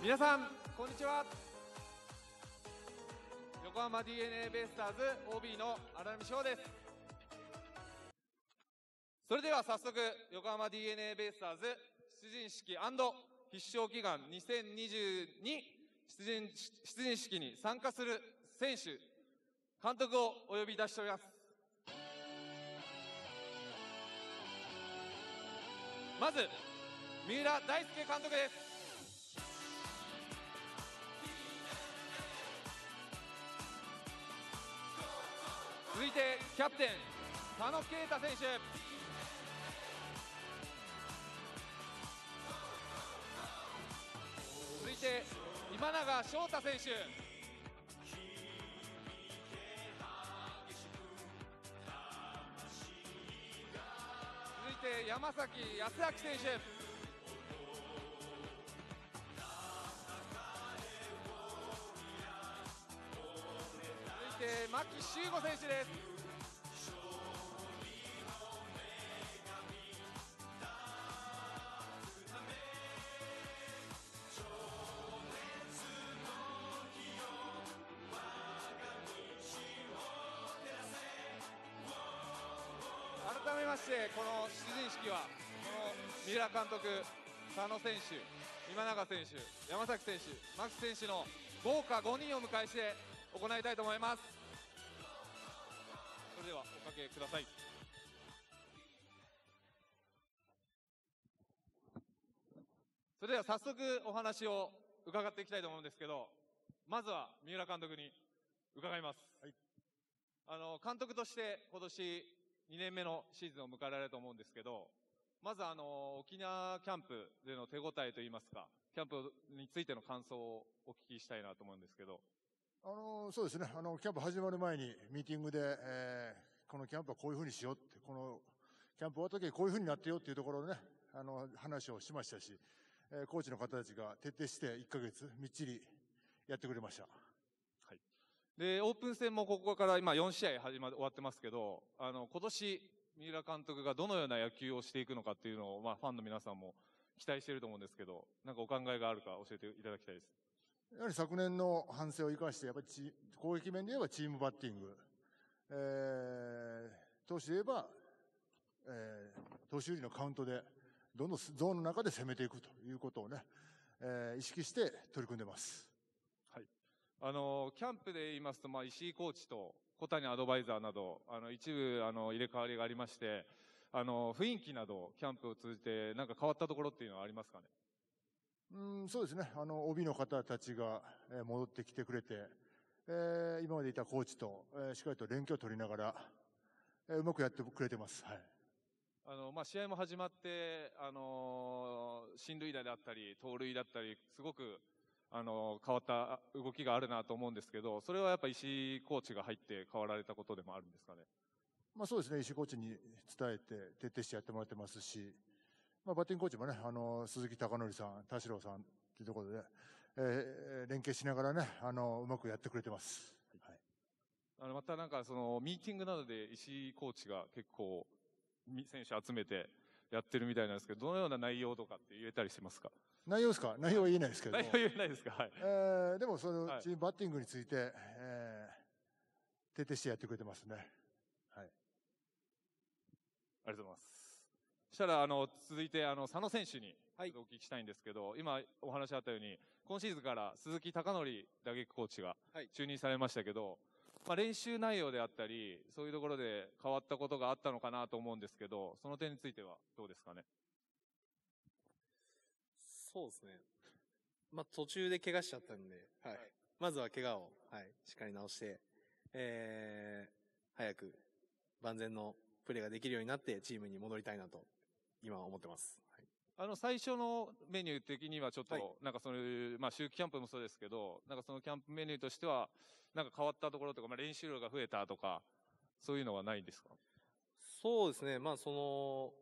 皆さんこんにちは。横浜 d n a ベイスターズ OB の荒波翔です。それでは早速横浜 d n a ベイスターズ出陣式必勝祈願2022出陣出陣式に参加する選手監督をお呼びいたしております。まず三浦大輔監督です。続いてキャプテン佐野啓太選手。続いて今永翔太選手。続いて山崎康明選手。続いて牧秀悟選手です。改めましてこの出陣式はこの三浦監督佐野選手今永選手山崎選手牧選手の豪華5人を迎えして行いたいと思います。ではおかけください。それでは早速お話を伺っていきたいと思うんですけどまずは三浦監督に伺います、はい、あの監督として今年2年目のシーズンを迎えられると思うんですけど、まずあの、沖縄キャンプでの手応えといいますか、キャンプについての感想をお聞きしたいなと思うんですけど。あの、そうですね。あの、キャンプ始まる前にミーティングで、えー、このキャンプはこういうふうにしようって、このキャンプ終わった時こういうふうになってよっていうところでね、あの、話をしましたし、えー、コーチの方たちが徹底して1ヶ月みっちりやってくれました。はいで、オープン戦もここから今4試合始ま、終わってますけど、あの、今年、三浦監督がどのような野球をしていくのかっていうのを、まあ、ファンの皆さんも期待していると思うんですけど、なんかお考えがあるか教えていただきたいです。やはり昨年の反省を生かして、やっぱり攻撃面で言えばチームバッティング、えー、投手で言えば、えー、投手有利のカウントで、どんどんゾーンの中で攻めていくということをね、えー、意識して取り組んでます。はい。あの、キャンプで言いますと、まあ、石井コーチと小谷アドバイザーなど、あの、一部、あの、入れ替わりがありまして、あの、雰囲気など、キャンプを通じて、なんか変わったところっていうのはありますかね、そうですね。あの、帯の方たちが、えー、戻ってきてくれて、えー、今までいたコーチと、えー、しっかりと連携を取りながら、えー、うまくやってくれてます。はい。あの、まあ、試合も始まって、あのー、進塁打であったり、盗塁だったり、すごく、あの、変わった動きがあるなと思うんですけど、それはやっぱ石井コーチが入って変わられたことでもあるんですかね？まあそうですね、石井コーチに伝えて徹底してやってもらってますし、まあバッティングコーチもね、あの、鈴木貴則さん、田代さんというところで、えー、連携しながらね、あの、うまくやってくれてます。はい。あの、またなんかその、ミーティングなどで石井コーチが結構、選手集めて、やってるみたいなんですけど、どのような内容とかって言えたりしますか？内容ですか？内容は言えないですけど。内容言えないですか？はい。えー、でもその、チームバッティングについて、えー、徹底してやってくれてますね。はい。ありがとうございます。そしたら、あの、続いて、あの、佐野選手に、お聞きしたいんですけど、今お話あったように、今シーズンから鈴木貴則打撃コーチが就任されましたけど、まあ、練習内容であったり、そういうところで変わったことがあったのかなと思うんですけど、その点についてはどうですかね？そうですね。まあ、途中で怪我しちゃったんで、はい。はい、まずは怪我を、はい、しっかり治して、えー、早く万全のプレーができるようになってチームに戻りたいなと、今は思ってます。はいあの、最初のメニュー的にはちょっと、はい、なんかそういう、まあ、秋季キャンプもそうですけど、なんかそのキャンプメニューとしては、なんか変わったところとか、まあ、練習量が増えたとか、そういうのはないんですか？そうですね。まあ、その、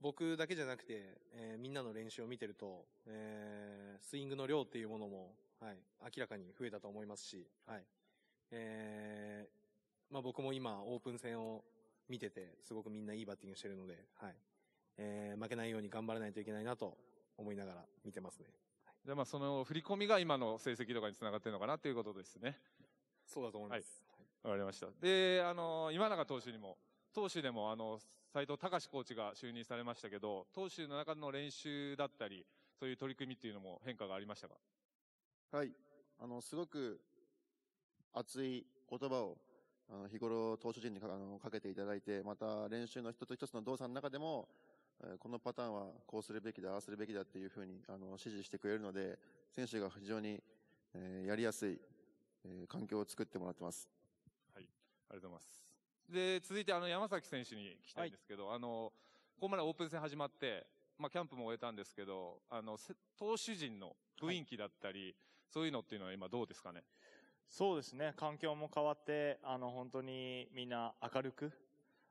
僕だけじゃなくて、えー、みんなの練習を見てると、えー、スイングの量っていうものも、はい、明らかに増えたと思いますし、はい。えー、まあ僕も今、オープン戦を見てて、すごくみんないいバッティングしてるので、はい。えー、負けないように頑張らないといけないなと思いながら見てますね。じゃあまあその振り込みが今の成績とかにつながってるのかなということですね。そうだと思います。わかりました。で、あの、今永投手にも、投手でもあの、斉藤隆コーチが就任されましたけど、投手の中の練習だったり、そういう取り組みっていうのも変化がありましたか？はい。あの、すごく熱い言葉を、あの、日頃投手陣にかあのかけていただいて、また練習の一つ一つの動作の中でも、えーこのパターンはこうするべきだ、ああするべきだっていうふうに、あの、指示してくれるので、選手が非常に、えーやりやすい、えー環境を作ってもらってます。ありがとうございます。で、続いてあの山崎選手に聞きたいんですけど、あの、ここまでオープン戦始まって、まあキャンプも終えたんですけど、あの、せ投手陣の雰囲気だったり、そういうのっていうのは今どうですかね？そうですね。環境も変わって、あの、本当にみんな明るく、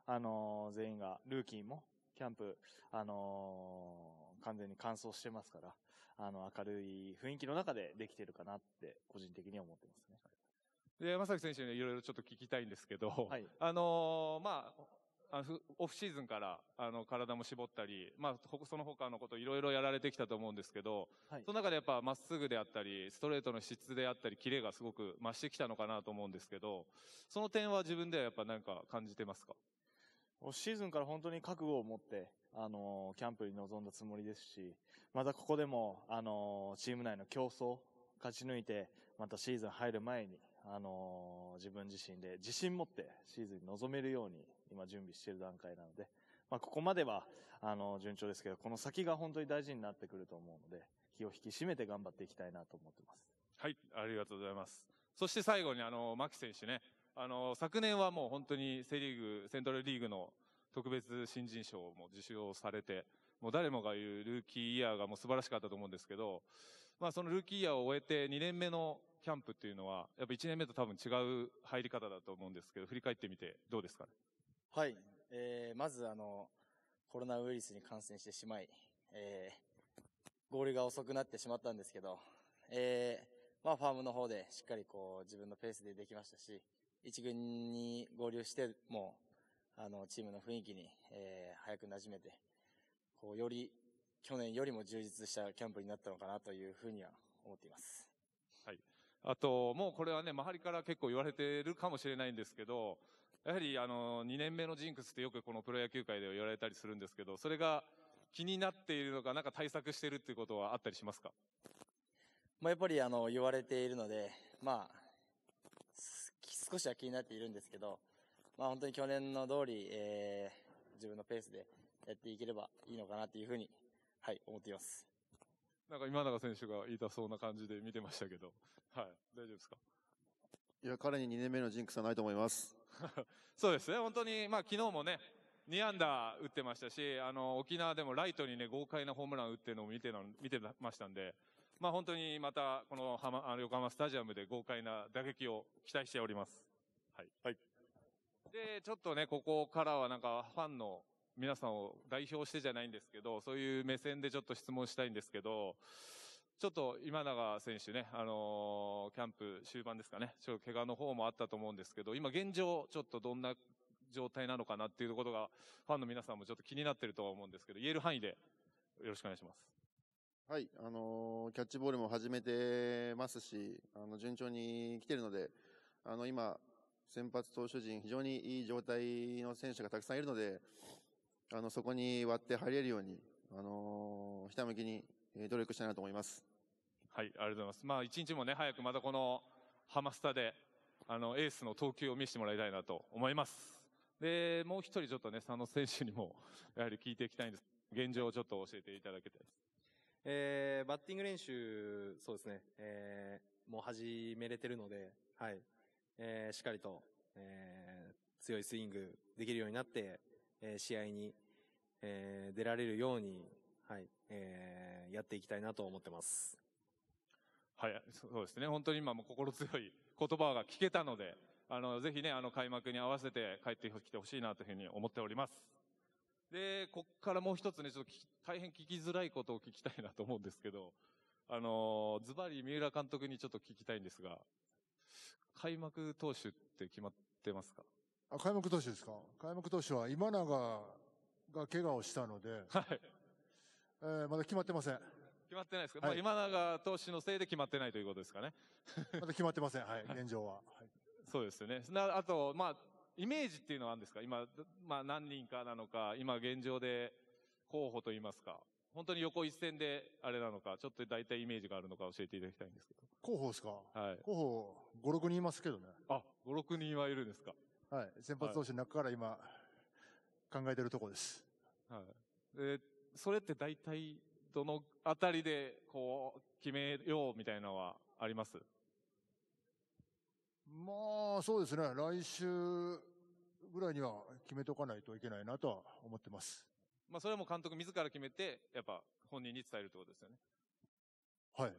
あの、全員が、ルーキーも、キャンプ、あの、完全に完走してますから、あの、明るい雰囲気の中でできてるかなって、個人的には思ってますね。で、山崎選手にいろいろちょっと聞きたいんですけど、はい。あのーまあ、あのふオフシーズンから、あの、体も絞ったり、まあ、ほその他のこといろいろやられてきたと思うんですけど、はい。その中でやっぱまっすぐであったり、ストレートの質であったり、キレがすごく増してきたのかなと思うんですけど、その点は自分ではやっぱ何か感じてますか？シーズンから本当に覚悟を持って、あの、キャンプに臨んだつもりですし、またここでも、あの、チーム内の競争、勝ち抜いて、またシーズン入る前に、あの、自分自身で自信持ってシーズンに臨めるように、今準備している段階なので、まあ、ここまでは、あの、順調ですけど、この先が本当に大事になってくると思うので、気を引き締めて頑張っていきたいなと思ってます。はい、ありがとうございます。そして最後にあの、牧選手ね、あの、昨年はもう本当にセリーグ、セントラルリーグの特別新人賞も受賞されて、もう誰もが言うルーキーイヤーがもう素晴らしかったと思うんですけど、まあそのルーキーイヤーを終えて2年目のキャンプっていうのは、やっぱ1年目と多分違う入り方だと思うんですけど、振り返ってみてどうですかね？はい。えー、まずあの、コロナウイルスに感染してしまい、えー、合流が遅くなってしまったんですけど、えー、まあファームの方でしっかりこう自分のペースでできましたし、一軍に合流しても、あの、チームの雰囲気に、えー、早く馴染めて、こう、より、去年よりも充実したキャンプになったのかなというふうには思っています。あと、もうこれはね、周りから結構言われてるかもしれないんですけど、やはりあの、2年目のジンクスってよくこのプロ野球界では言われたりするんですけど、それが気になっているのか、なんか対策してるっていうことはあったりしますか？まあ、やっぱりあの、言われているので、まあ、す少しは気になっているんですけど、まあ本当に去年の通り、えー、自分のペースでやっていければいいのかなというふうに、はい、思っています。なんか今永選手が言いたそうな感じで見てましたけど、はい、大丈夫ですか？いや、彼に2年目のジンクスはないと思います。そうですね、本当に、まあ昨日もね、2安打打ってましたし、あの、沖縄でもライトにね、豪快なホームラン打ってるのを見ての見てましたんで、まあ本当にまた、この浜、あの横浜スタジアムで豪快な打撃を期待しております。はい。はい。で、ちょっとね、ここからはなんかファンの皆さんを代表してじゃないんですけど、そういう目線でちょっと質問したいんですけど、ちょっと今永選手ね、あのーキャンプ終盤ですかね、ちょっと怪我の方もあったと思うんですけど、今現状、ちょっとどんな状態なのかなっていうことが、ファンの皆さんもちょっと気になってるとは思うんですけど、言える範囲でよろしくお願いします。はい、あのーキャッチボールも始めてますし、あの、順調に来てるので、あの、今、先発投手陣、非常にいい状態の選手がたくさんいるので、あの、そこに割って入れるように、あのーひたむきに努力したいなと思います。はい、ありがとうございます。まあ、一日もね、早くまたこのハマスタで、あの、エースの投球を見せてもらいたいなと思います。で、もう一人ちょっとね、佐野選手にも、やはり聞いていきたいんです。現状をちょっと教えていただきたいです。えー、バッティング練習、そうですね、えー、もう始めれてるので、はい、えー、しっかりと、えー、強いスイングできるようになって、えー、試合に、えー、出られるように、はい、えー、やっていきたいなと思ってます。はい、そうですね。本当に今も心強い言葉が聞けたので、あの、ぜひね、あの、開幕に合わせて帰ってきてほしいなというふうに思っております。で、こっからもう一つね、ちょっと大変聞きづらいことを聞きたいなと思うんですけど、あの、ズバリ三浦監督にちょっと聞きたいんですが、開幕投手って決まってますか？あ開幕投手ですか？開幕投手は今永が怪我をしたので、はい。えーまだ決まってません。決決まってないですか、はいまあ、今永投手のせいで決まってないということですかね。まだ決まってません。はい、現状は。はいそうですよね。なあと、まあ、イメージっていうのはあるんですか？今、まあ、何人かなのか、今現状で候補といいますか、本当に横一線であれなのか、ちょっと大体イメージがあるのか教えていただきたいんですけ候補ですか？ど。はい。候補、5、6人いますけどね。あ、5、6人はいるんですか？はい。先発投手の中から今、考えてるところです。はい。で、それって大体、どのあたりで、こう、決めようみたいなのはあります？まあ、そうですね。来週ぐらいには決めとかないといけないなとは思ってます。まあ、それはもう監督自ら決めて、やっぱ本人に伝えるってことですよね。はい。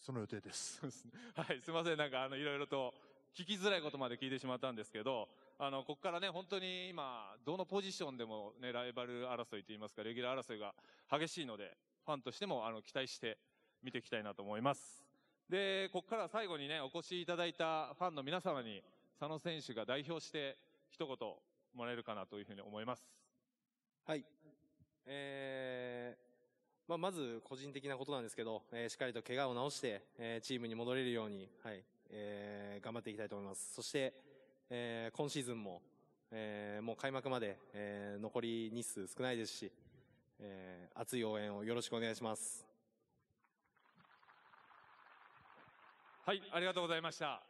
その予定です。そうですね。はい、すいません。なんか、あの、いろいろと聞きづらいことまで聞いてしまったんですけど、あの、ここからね、本当に今、どのポジションでもね、ライバル争いといいますか、レギュラー争いが激しいので、ファンとしても、あの、期待して見ていきたいなと思います。で、ここから最後にね、お越しいただいたファンの皆様に、佐野選手が代表して一言もらえるかなというふうに思います。はい。えー、まあ、まず個人的なことなんですけど、えーしっかりと怪我を治して、えーチームに戻れるように、はい、えー頑張っていきたいと思います。そして、えー今シーズンも、えーもう開幕まで、えー残り日数少ないですし、えー熱い応援をよろしくお願いします。はい、ありがとうございました。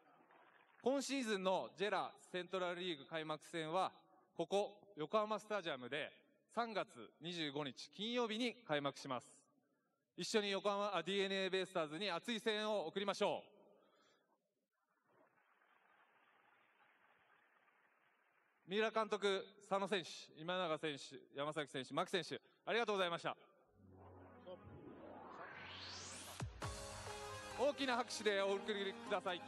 今シーズンのジェラセントラルリーグ開幕戦は、ここ横浜スタジアムで3月25日金曜日に開幕します。一緒に横浜あ DNA ベイスターズに熱い声援を送りましょう。三浦監督、佐野選手、今永選手、山崎選手、牧選手、ありがとうございました。大きな拍手でお送りください。